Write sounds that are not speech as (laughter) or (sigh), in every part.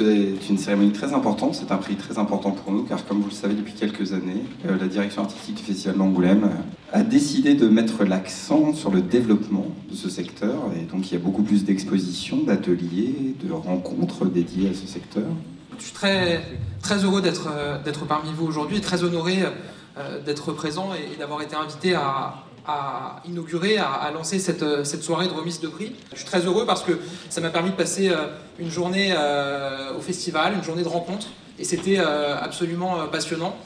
C'est une cérémonie très importante, c'est un prix très important pour nous, car comme vous le savez depuis quelques années, euh, la direction artistique du d'Angoulême a décidé de mettre l'accent sur le développement de ce secteur, et donc il y a beaucoup plus d'expositions, d'ateliers, de rencontres dédiées à ce secteur. Je suis très, très heureux d'être euh, parmi vous aujourd'hui et très honoré euh, d'être présent et d'avoir été invité à, à inaugurer, à, lancer cette, euh, cette, soirée de remise de prix. Je suis très heureux parce que ça m'a permis de passer euh, une journée euh, au festival, une journée de rencontre, et c'était absolument passionnant.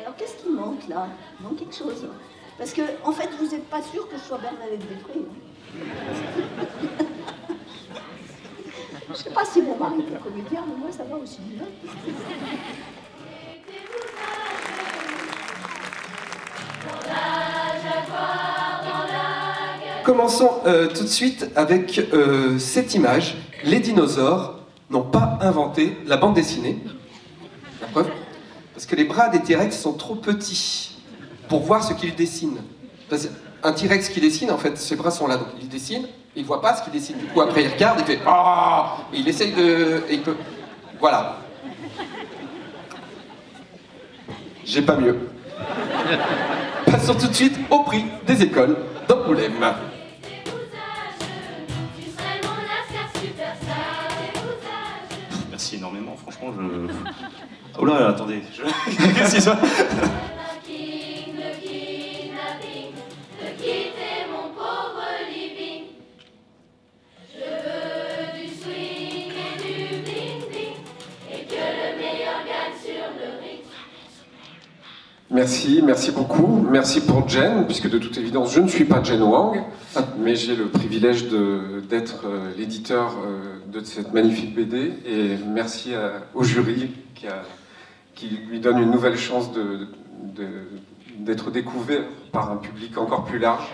Alors qu'est-ce qui manque là? Il manque quelque chose. Parce que en fait, vous n'êtes pas sûr que ce soit Bernadette Després. Hein. (laughs) Je ne sais pas si mon mari est comédien, mais moi ça va aussi bien. Commençons euh, tout de suite avec euh, cette image. Les dinosaures n'ont pas inventé la bande dessinée. La preuve Parce que les bras des T-Rex sont trop petits pour voir ce qu'ils dessinent. Un T-Rex qui dessine, en fait, ses bras sont là, donc il dessine, il voit pas ce qu'il dessine. Du coup, après, il regarde, il fait Ah Et il essaye de. Et il peut. Voilà. J'ai pas mieux. Passons tout de suite au prix des écoles d'Angoulême. Énormément, franchement, je... (laughs) Oh là, attendez, je... (laughs) Merci, merci beaucoup. Merci pour Jen, puisque de toute évidence, je ne suis pas Jen Wang, mais j'ai le privilège d'être euh, l'éditeur euh, de cette magnifique BD. Et merci au jury qui, lui donne une nouvelle chance d'être découvert par un public encore plus large.